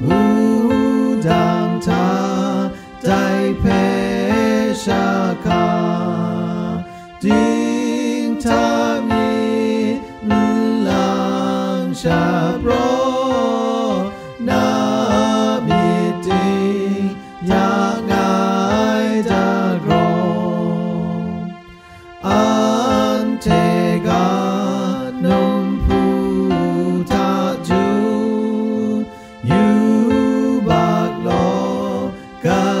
หูดังทาใจเพชาคาดิงมีงชาโร God.